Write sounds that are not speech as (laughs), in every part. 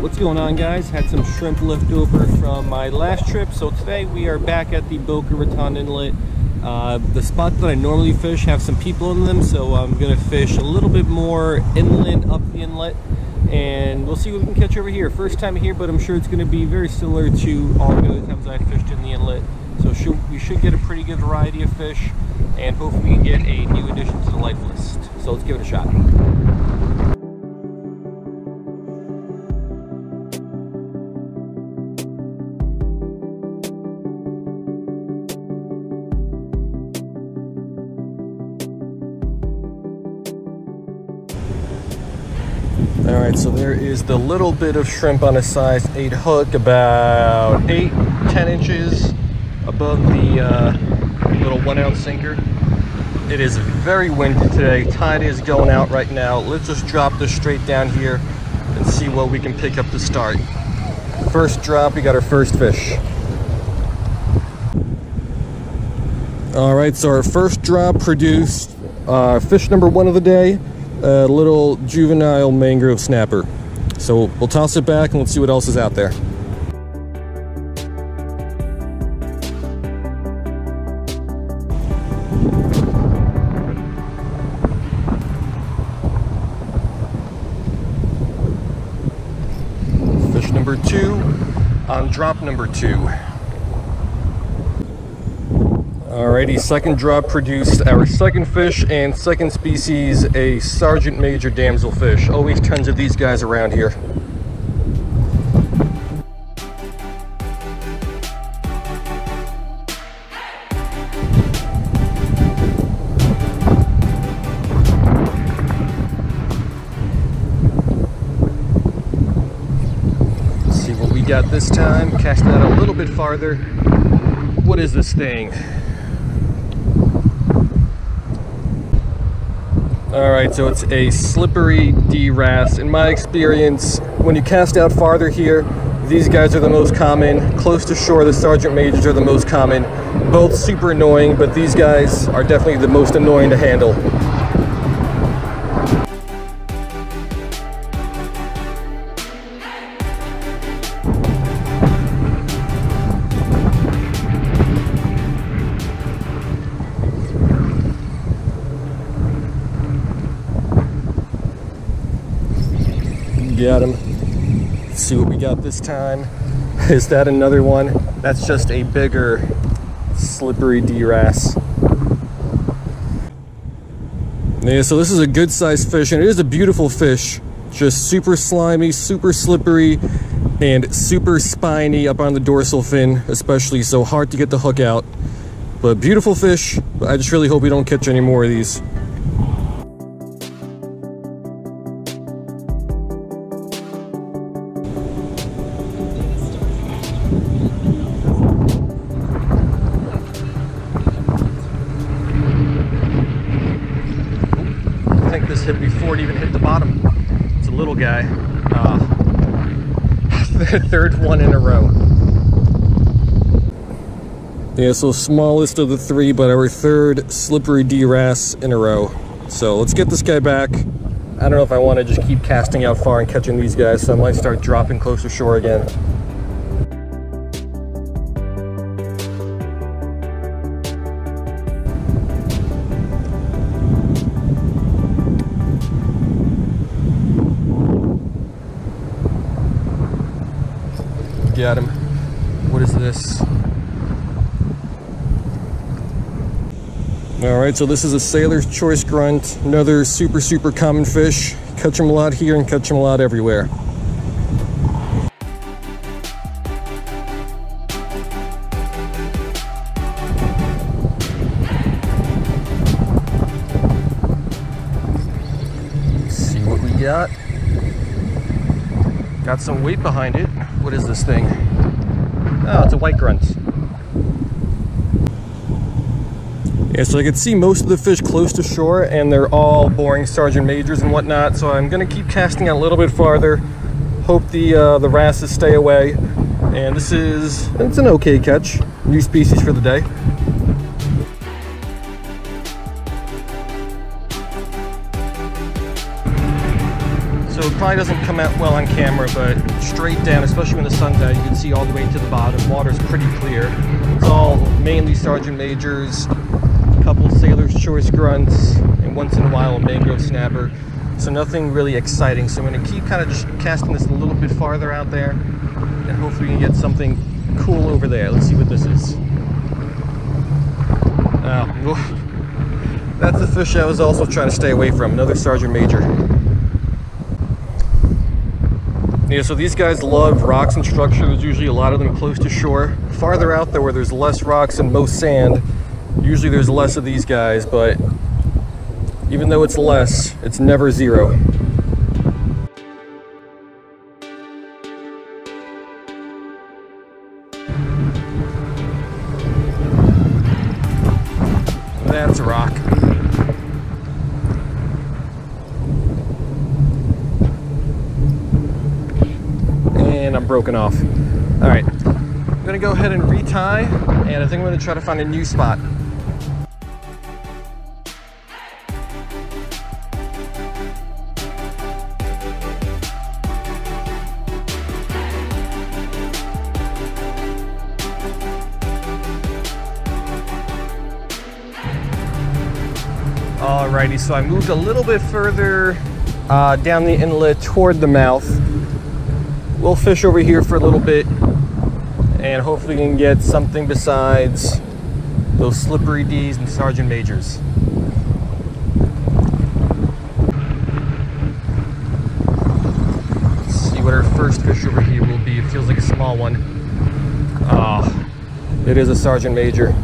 What's going on guys? Had some shrimp left over from my last trip. So today we are back at the Boca Raton Inlet. Uh, the spots that I normally fish have some people in them, so I'm to fish a little bit more inland up the inlet. And we'll see what we can catch over here. First time here, but I'm sure it's to be very similar to all the other times I fished in the inlet. So should, we should get a pretty good variety of fish, and hopefully we can get a new addition to the life list. So let's give it a shot. All right, so there is the little bit of shrimp on a size 8 hook, about 8, 10 inches above the uh, little 1 ounce sinker. It is very windy today. Tide is going out right now. Let's just drop this straight down here and see what we can pick up to start. First drop, we got our first fish. All right, so our first drop produced uh, fish number one of the day, a little juvenile mangrove snapper. So we'll toss it back and let's see what else is out there. Fish number two on drop number two. Alrighty, second drop produced our second fish and second species, a Sergeant Major damselfish. Always tons of these guys around here. Let's see what we got this time. Cast that a little bit farther. What is this thing? All right, so it's a slippery D-wrasse. In my experience, when you cast out farther here, these guys are the most common. Close to shore, the Sergeant Majors are the most common. Both super annoying, but these guys are definitely the most annoying to handle. Got him. Let's see what we got this time. (laughs) Is that another one? That's just a bigger, slippery D-wrasse. Yeah, so this is a good sized fish, and it is a beautiful fish. Just super slimy, super slippery, and super spiny up on the dorsal fin, especially, so hard to get the hook out. But beautiful fish, I just really hope we don't catch any more of these. Before it even hit the bottom. It's a little guy. Uh, the (laughs) third one in a row. Yeah, so smallest of the three, but our third slippery D-wrasse in a row. So let's get this guy back. I don't know if I want to just keep casting out far and catching these guys, so I might start dropping closer shore again. Got him. What is this? All right, so this is a sailor's choice grunt, another super, super common fish. Catch them a lot here and catch them a lot everywhere. Let's see what we got. Got some weight behind it. What is this thing? Oh, it's a white grunt. Yeah, so I can see most of the fish close to shore and they're all boring sergeant majors and whatnot. So I'm gonna keep casting out a little bit farther. Hope the uh, the wrasses stay away. And this is, it's an okay catch. New species for the day. Probably doesn't come out well on camera, but straight down, especially when the sun's out, you can see all the way to the bottom. Water's pretty clear. It's all mainly sergeant majors, a couple sailor's choice grunts, and once in a while a mangrove snapper. So nothing really exciting. So I'm gonna keep kind of just casting this a little bit farther out there, and hopefully we can get something cool over there. Let's see what this is. Oh, (laughs) that's the fish I was also trying to stay away from, another sergeant major. Yeah, so these guys love rocks and structure. There's usually a lot of them close to shore. Farther out there where there's less rocks and most sand, usually there's less of these guys, but even though it's less, it's never zero. That's a rock. And I'm broken off. All right, I'm gonna go ahead and retie, and I think I'm gonna try to find a new spot. Alrighty, so I moved a little bit further uh, down the inlet toward the mouth. We'll fish over here for a little bit and hopefully we can get something besides those slippery D's and sergeant majors. Let's see what our first fish over here will be. It feels like a small one. Ah, oh, it is a sergeant major.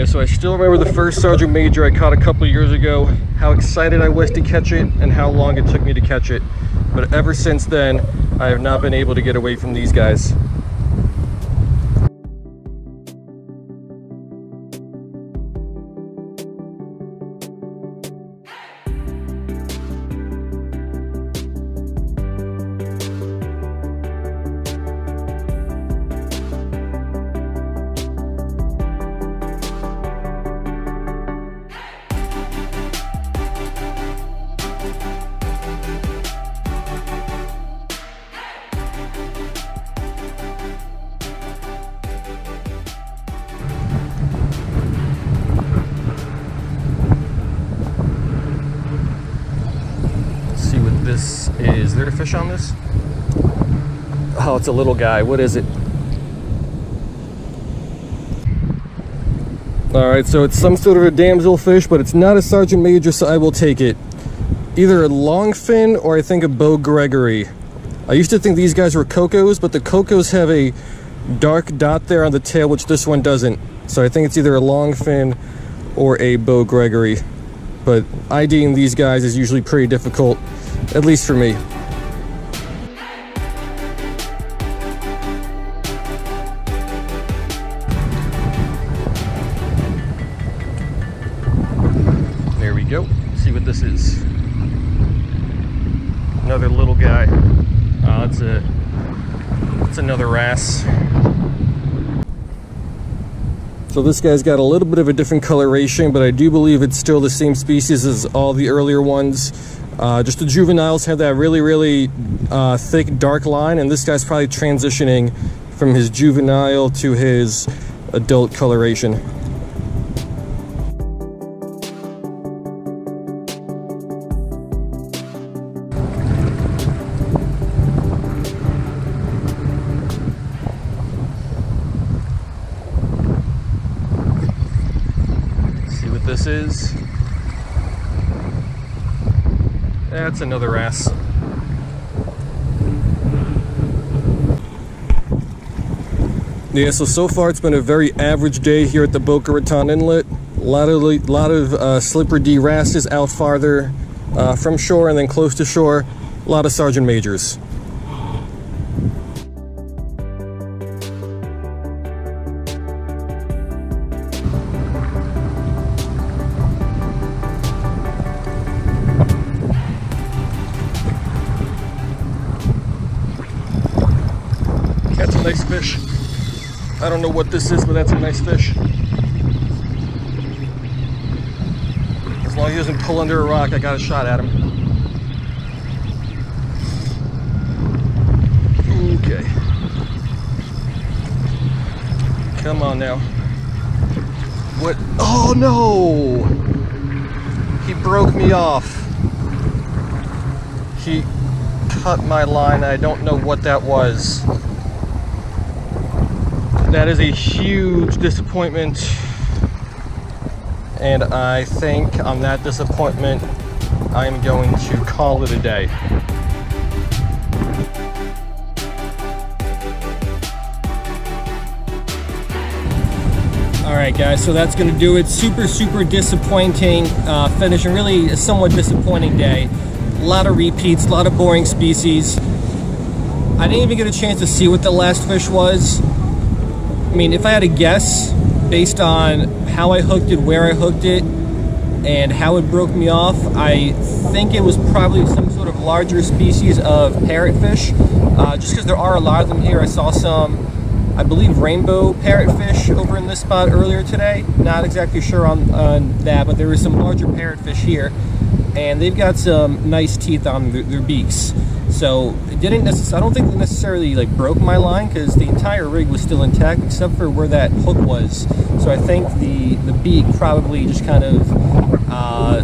Yeah, so I still remember the first Sergeant Major I caught a couple years ago, how excited I was to catch it and how long it took me to catch it. But ever since then, I have not been able to get away from these guys. Is. There a fish on this? Oh, it's a little guy. What is it? All right, so it's some sort of a damsel fish, but it's not a sergeant major, so I will take it. Either a longfin or I think a Beau Gregory. I used to think these guys were cocoas, but the cocoas have a dark dot there on the tail, which this one doesn't. So I think it's either a longfin or a Beau Gregory. But IDing these guys is usually pretty difficult at least for me. There we go. Let's see what this is. Another little guy. Uh, oh, it's a it's another wrasse. So this guy's got a little bit of a different coloration, but I do believe it's still the same species as all the earlier ones. Uh, just the juveniles have that really, really uh, thick, dark line, and this guy's probably transitioning from his juvenile to his adult coloration. That's another ass. Yeah, so so far it's been a very average day here at the Boca Raton Inlet. A lot of lot of uh, slipper D wrasses out farther uh, from shore and then close to shore. A lot of sergeant majors. Nice fish. I don't know what this is, but that's a nice fish. As long as he doesn't pull under a rock, I got a shot at him. Okay. Come on now. What? Oh no! He broke me off. He cut my line. I don't know what that was. That is a huge disappointment. And I think on that disappointment, I'm going to call it a day. All right, guys, so that's going to do it. Super, super disappointing uh, finish and really a somewhat disappointing day. A lot of repeats, a lot of boring species. I didn't even get a chance to see what the last fish was. I mean, if I had to guess, based on how I hooked it, where I hooked it, and how it broke me off, I think it was probably some sort of larger species of parrotfish. Uh, just because there are a lot of them here. I saw some I believe rainbow parrotfish over in this spot earlier today. Not exactly sure on, on that, but there was some larger parrotfish here. And they've got some nice teeth on their, their beaks. So it didn't necessarily, I don't think they necessarily like broke my line because the entire rig was still intact except for where that hook was. So I think the, the beak probably just kind of uh,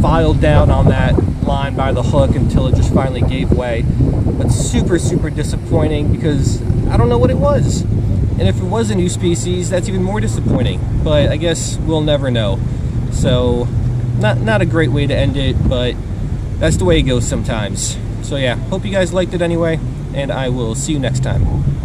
filed down on that line by the hook until it just finally gave way. But super, super disappointing because I don't know what it was. And if it was a new species, that's even more disappointing. But I guess we'll never know. So, not, not a great way to end it, but that's the way it goes sometimes. So yeah, hope you guys liked it anyway, and I will see you next time.